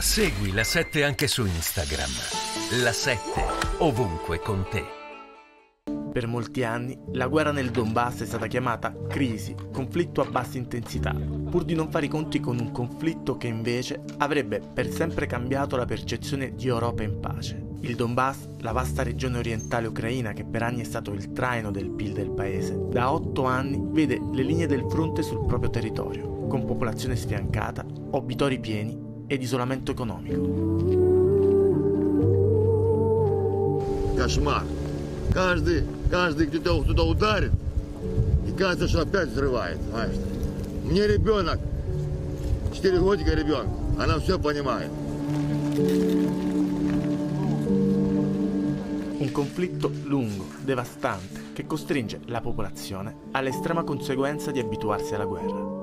Segui la 7 anche su Instagram. La 7 ovunque con te. Per molti anni la guerra nel Donbass è stata chiamata crisi, conflitto a bassa intensità, pur di non fare i conti con un conflitto che invece avrebbe per sempre cambiato la percezione di Europa in pace. Il Donbass, la vasta regione orientale ucraina che per anni è stato il traino del PIL del paese, da otto anni vede le linee del fronte sul proprio territorio, con popolazione sfiancata, obitori pieni ed isolamento economico. Кошмар. Каждый, каждый где-то туда ударит, и кажется, что опять взрывает. Знаешь. Мне ребенок, 4 годика ребенок, она все понимает. Un conflitto lungo, devastante, che costringe la popolazione all'estrema conseguenza di abituarsi alla guerra.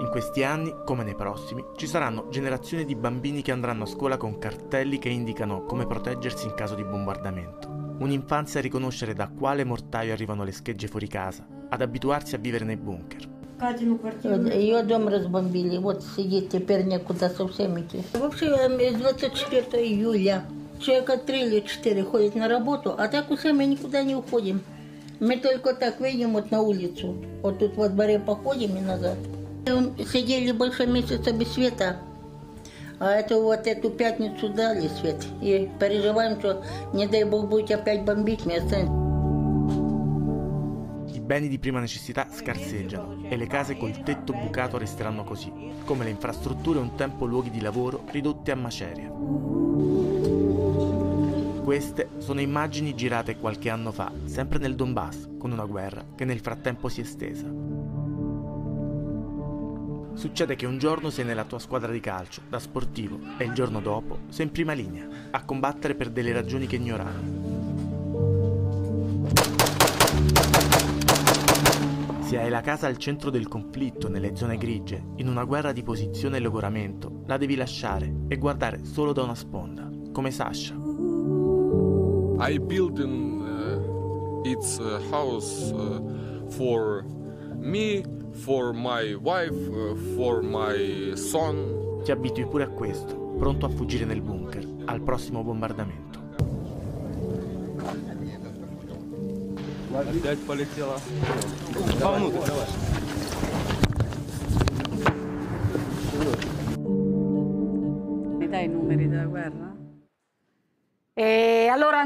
In questi anni, come nei prossimi, ci saranno generazioni di bambini che andranno a scuola con cartelli che indicano come proteggersi in caso di bombardamento. Un'infanzia a riconoscere da quale mortaio arrivano le schegge fuori casa, ad abituarsi a vivere nei bunker. Ее дом разбомбили, вот сидит теперь некуда совсем идти. Вообще с 24 июля человека 3 или 4 ходят на работу, а так усе мы никуда не уходим. Мы только так выйдем вот на улицу, вот тут во дворе походим и назад. Сидели больше месяца без света, а это вот эту пятницу дали свет. И переживаем, что не дай бог будет опять бомбить, мы останемся. I beni di prima necessità scarseggiano e le case col tetto bucato resteranno così, come le infrastrutture un tempo luoghi di lavoro ridotte a maceria. Queste sono immagini girate qualche anno fa, sempre nel Donbass, con una guerra che nel frattempo si è estesa. Succede che un giorno sei nella tua squadra di calcio, da sportivo, e il giorno dopo sei in prima linea, a combattere per delle ragioni che ignoravi. Se hai la casa al centro del conflitto, nelle zone grigie, in una guerra di posizione e logoramento, la devi lasciare e guardare solo da una sponda, come Sasha. I built in, uh, its uh, house uh, for me for my wife, uh, for my son. Ti abitui pure a questo, pronto a fuggire nel bunker, al prossimo bombardamento. Опять полетела. Вовнутрь, давай. Mi dai i numeri della guerra? E allora